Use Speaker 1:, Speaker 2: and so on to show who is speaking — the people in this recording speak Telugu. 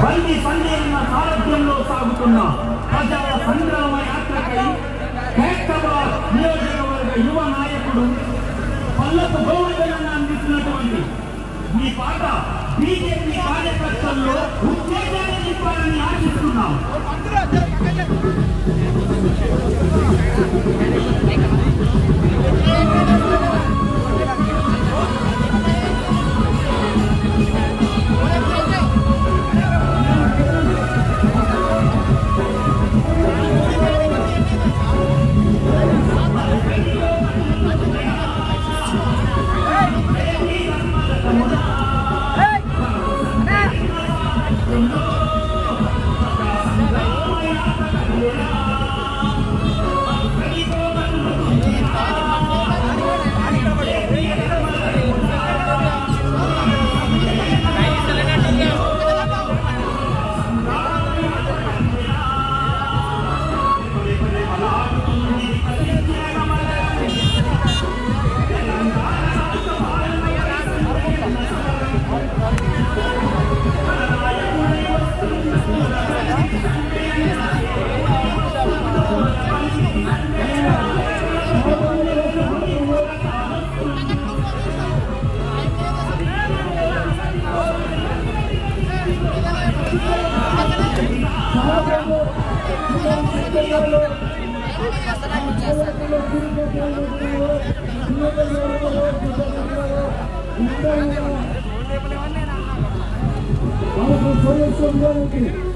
Speaker 1: బయటి సందేహ సారథ్యంలో సాగుతున్న ప్రజల సంగ్రామ యాత్రకై హైదరాబాద్ నియోజకవర్గ యువ నాయకుడు పల్లపు గౌరవం అందిస్తున్నటువంటి ఈ పాట बीजेपी कार्यकर्ता लोग Vamos con todo el soldado aquí.